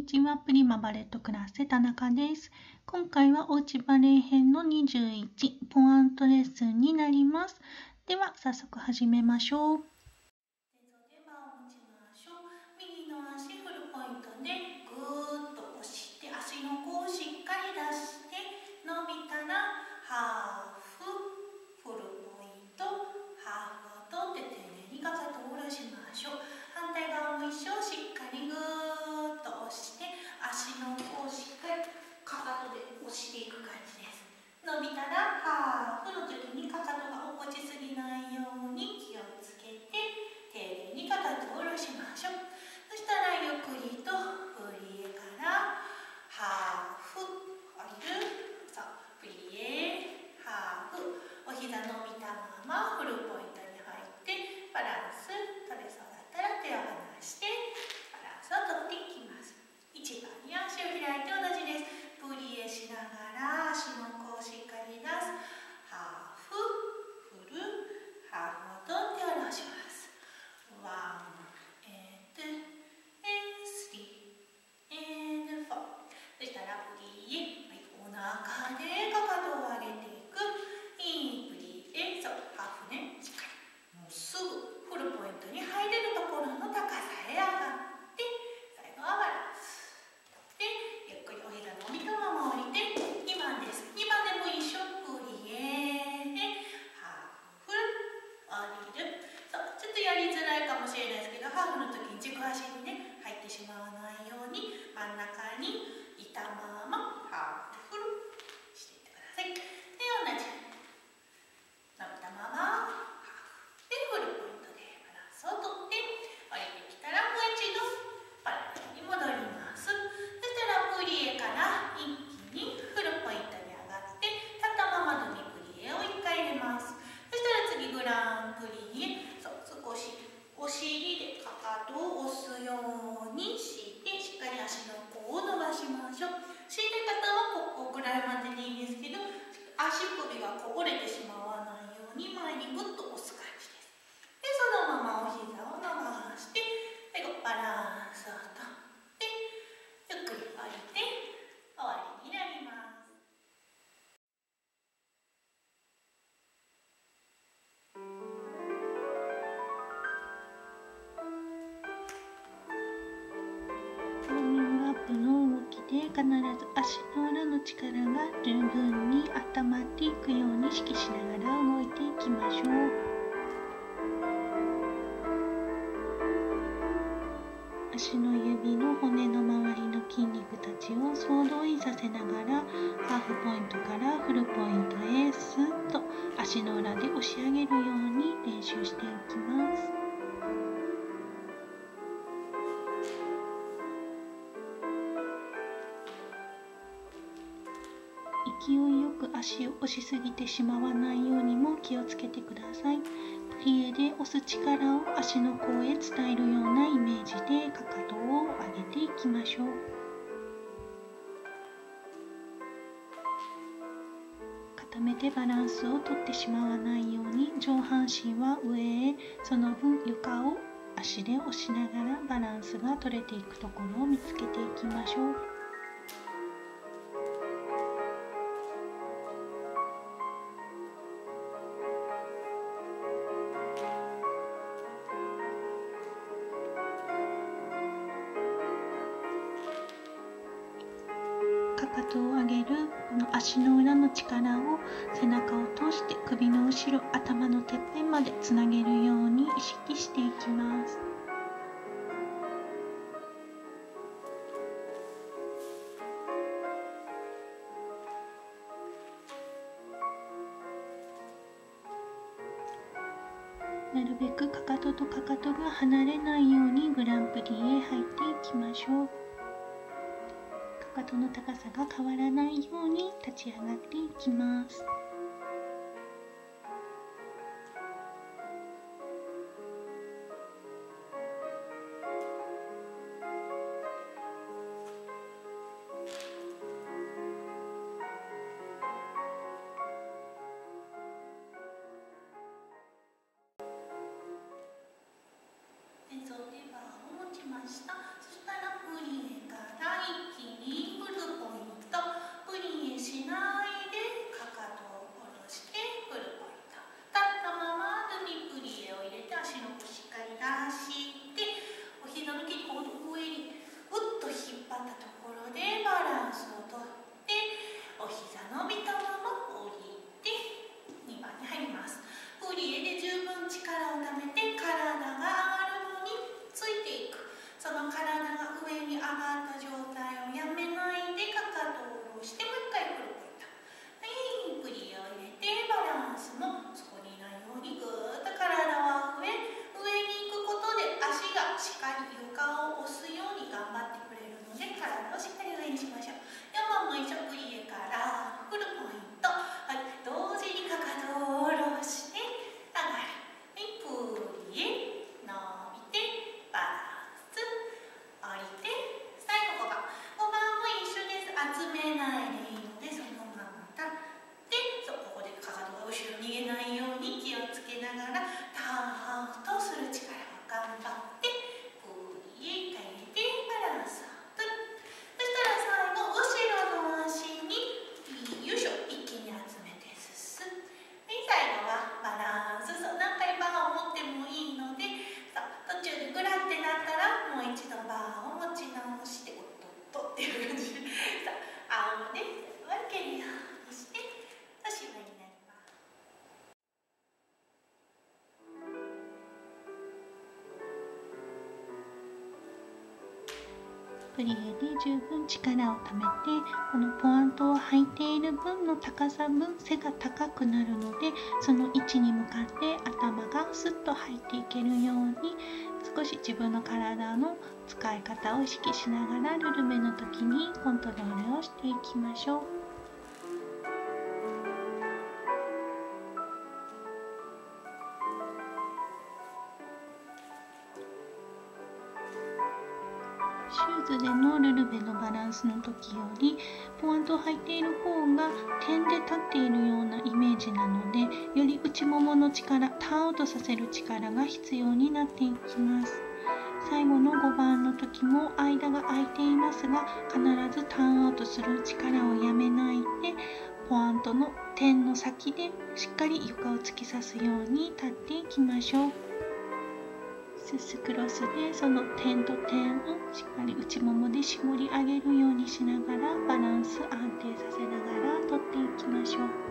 にちは。プリマバレットクラス田中です。今回はおうちバレー編の21ポアントレッスンになります。では早速始めましょう。伸びたらハーフの時にかかとが落っこちすぎないように気をつけて丁寧にかかとを下ろしましょう。そしたらゆっくりと振り絵からハーフ降りるそう振り絵ハーフ。お膝伸びたままフルポイント。カーの時軸足にね入ってしまわないように真ん中にいたまま必ず足の裏の力が十分に温まっていくように意識しながら動いていきましょう。足の指の骨の周りの筋肉たちを総動員させながらハーフポイントからフルポイントへスッと足の裏で押し上げるように練習していきます。勢いよく足を押しすぎてしまわないようにも気をつけてください。プリエで押す力を足の甲へ伝えるようなイメージでかかとを上げていきましょう。固めてバランスをとってしまわないように上半身は上へその分床を足で押しながらバランスが取れていくところを見つけていきましょう。の力を背中を通して首の後ろ頭のてっぺんまでつなげるように意識していきます。なるべくかかととかかとが離れないようにグランプリへ入っていきましょう。かとの高さが変わらないように立ち上がっていきます。演奏ペーパーを持ちました。プリエで十分力をためてこのポワントを履いている分の高さ分背が高くなるのでその位置に向かって頭がスッと入っていけるように少し自分の体の使い方を意識しながらルルメの時にコントロールをしていきましょう。スの時よりポワントを履いている方が点で立っているようなイメージなのでより内ももの力ターンアウトさせる力が必要になっていきます。最後の5番の時も間が空いていますが必ずターンアウトする力をやめないでポワントの点の先でしっかり床を突き刺すように立っていきましょう。ススクロスでその点と点をしっかり内ももで絞り上げるようにしながらバランス安定させながら取っていきましょう。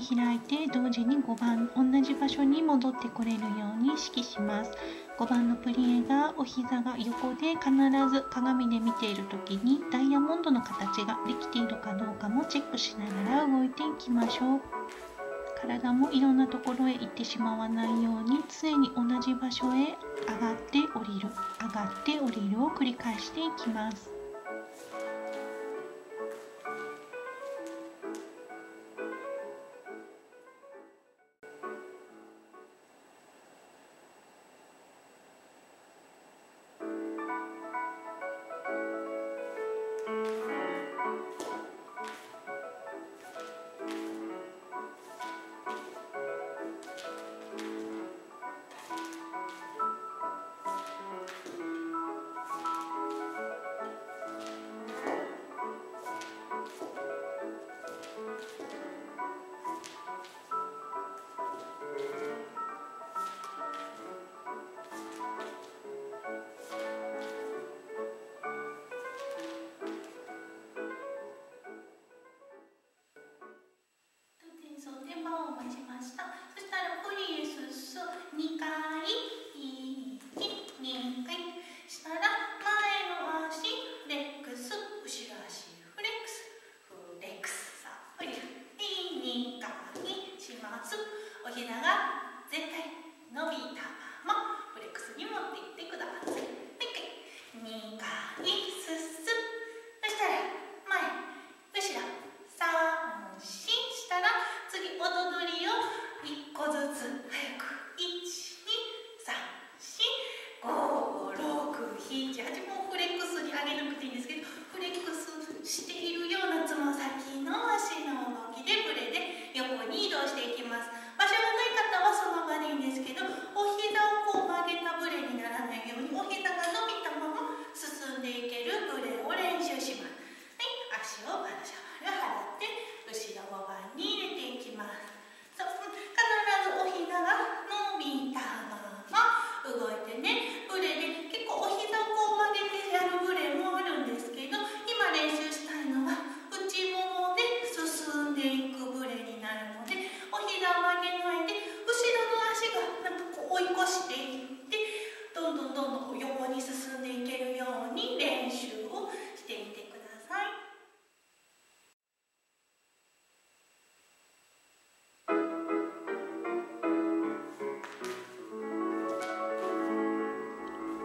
に開いて同時に5番同じ場所に戻ってこれるように意識します。5番のプリエがお膝が横で必ず鏡で見ている時にダイヤモンドの形ができているかどうかもチェックしながら動いていきましょう。体もいろんなところへ行ってしまわないよう。に常に同じ場所へ上がって降りる上がって降りるを繰り返していきます。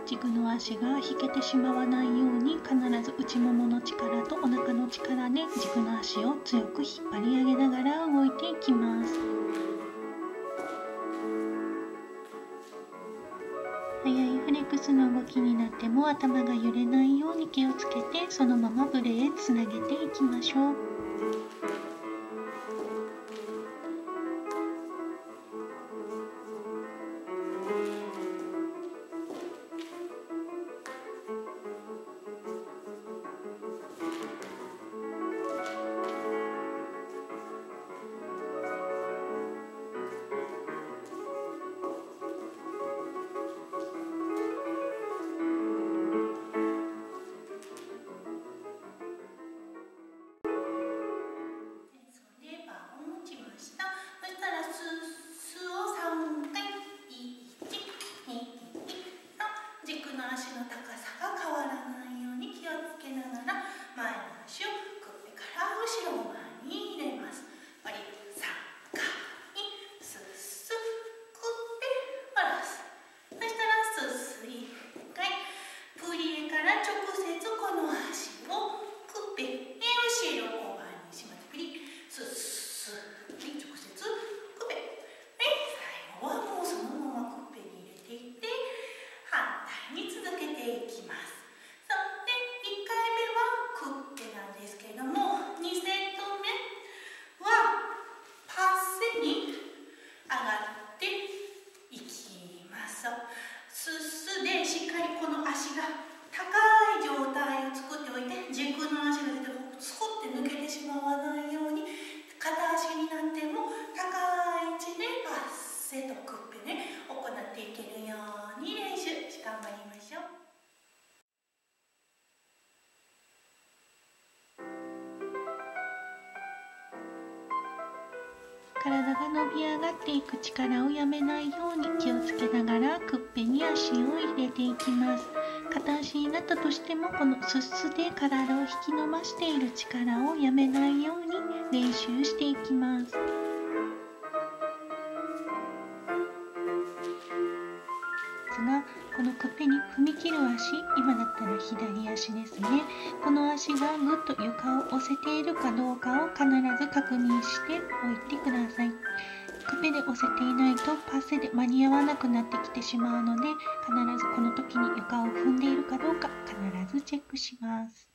軸の足が引けてしまわないように必ず内ももの力とお腹の力で軸の足を強く引っ張り上げながら動いていきます。速いフレックスの動きになっても頭が揺れないように気をつけてそのままブレへつなげていきましょう。力をやめないように気をつけながらクッペに足を入れていきます。片足になったとしてもこのすっすで体を引き伸ばしている力をやめないように練習していきます。がこのくっぺに踏み切る足今だったら左足ですね。この足がぐっと床を押せているかどうかを必ず確認しておいてください。クペで押せていないとパッセで間に合わなくなってきてしまうので必ずこの時に床を踏んでいるかどうか必ずチェックします。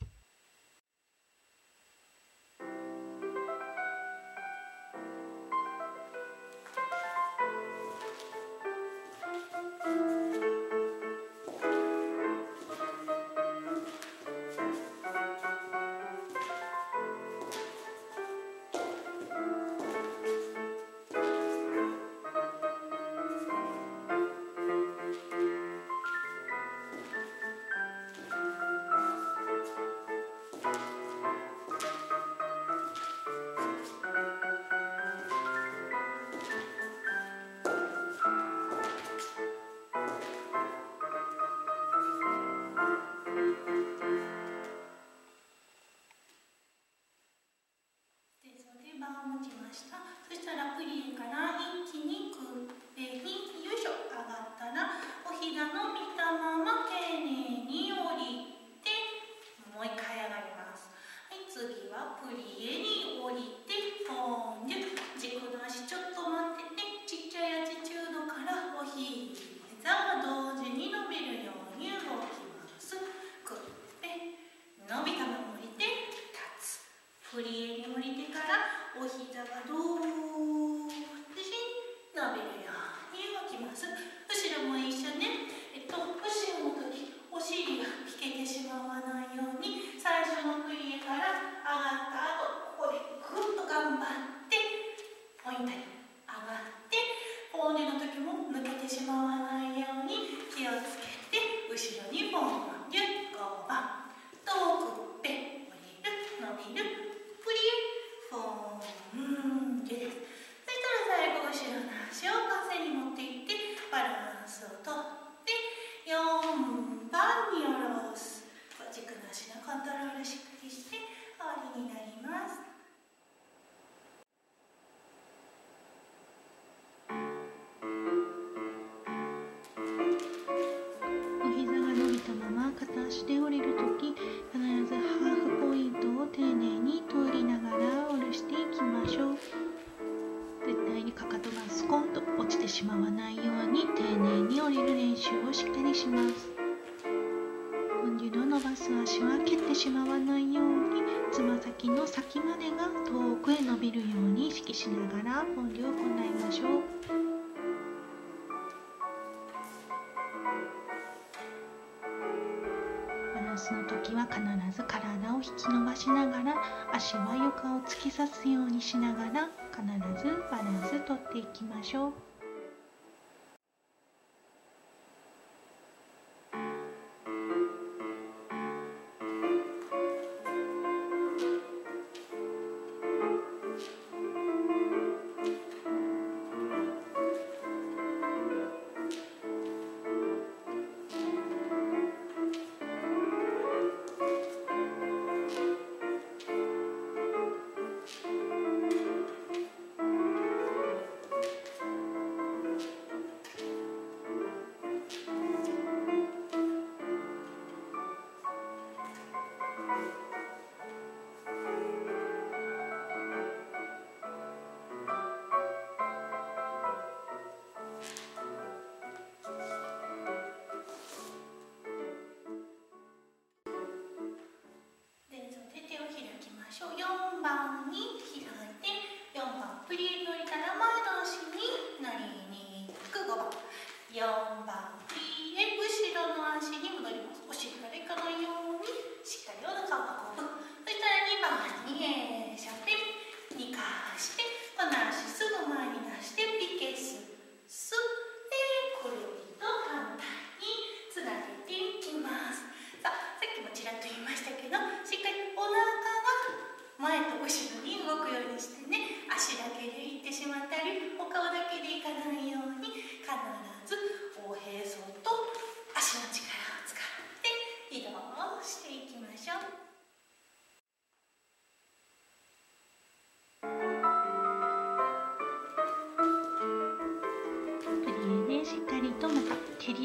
の時は必ず体を引き伸ばしながら足は床を突き刺すようにしながら必ずバランスとっていきましょう。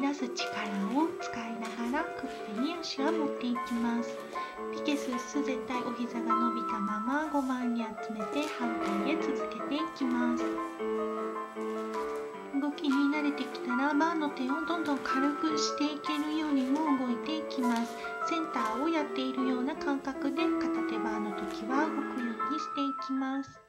出す力を使いながらくっぺに足は持っていきます。ピケスス絶対お膝が伸びたまま5番に集めて反対へ続けていきます。動きに慣れてきたらバーの手をどんどん軽くしていけるようにも動いていきます。センターをやっているような感覚で片手バーの時は動くようにしていきます。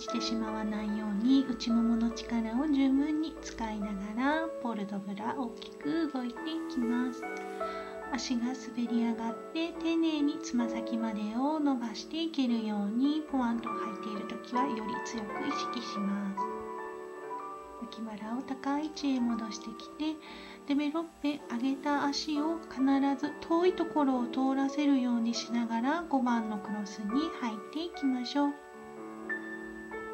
ちてしまわないように内ももの力を十分に使いながらポルドブラ大きく動いていきます。足が滑り上がって丁寧につま先までを伸ばしていけるようにポワンと履いている時はより強く意識します。脇腹を高い位置へ戻してきてデベロッペ上げた足を必ず遠いところを通らせるようにしながら5番のクロスに入っていきましょう。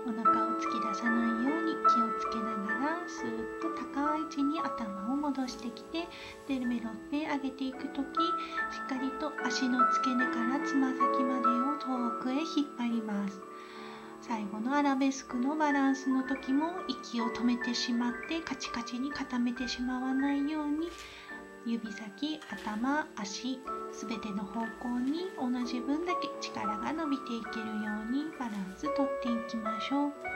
お腹を突き出さないように気をつけながらスーッと高い位置に頭を戻してきてデルメロッペ上げていく時しっかりと足の付け根からつま先までを遠くへ引っ張ります。最後のアラベスクのバランスの時も息を止めてしまってカチカチに固めてしまわないように指先頭足すべての方向に同じ分だけ力が伸びていけるようにバランスとっていきましょう。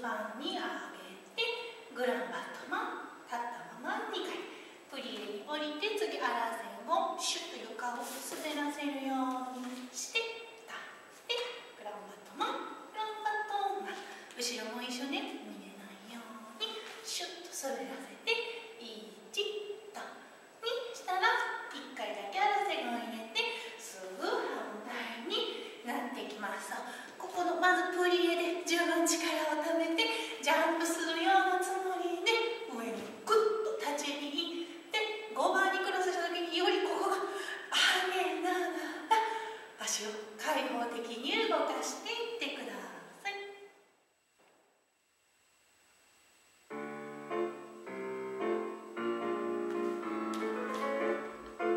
盤に上げてグランバットマン立ったまま2回プリエに降りて次アラー線をシュッと床を滑らせるようにして立ってグランバットマングランバットマン後ろも一緒ね逃げないようにシュッと滑らせて1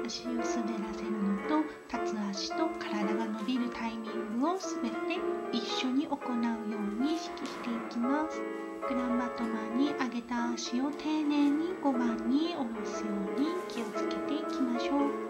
腰を滑らせるのと立つ足と体が伸びるタイミングを全て一緒に行うように意識していきます。グランバトマンに上げた足を丁寧に5番に下ろすように気をつけていきましょう。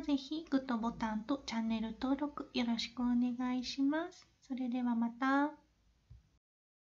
ぜひグッドボタンとチャンネル登録よろしくお願いします。それではまた。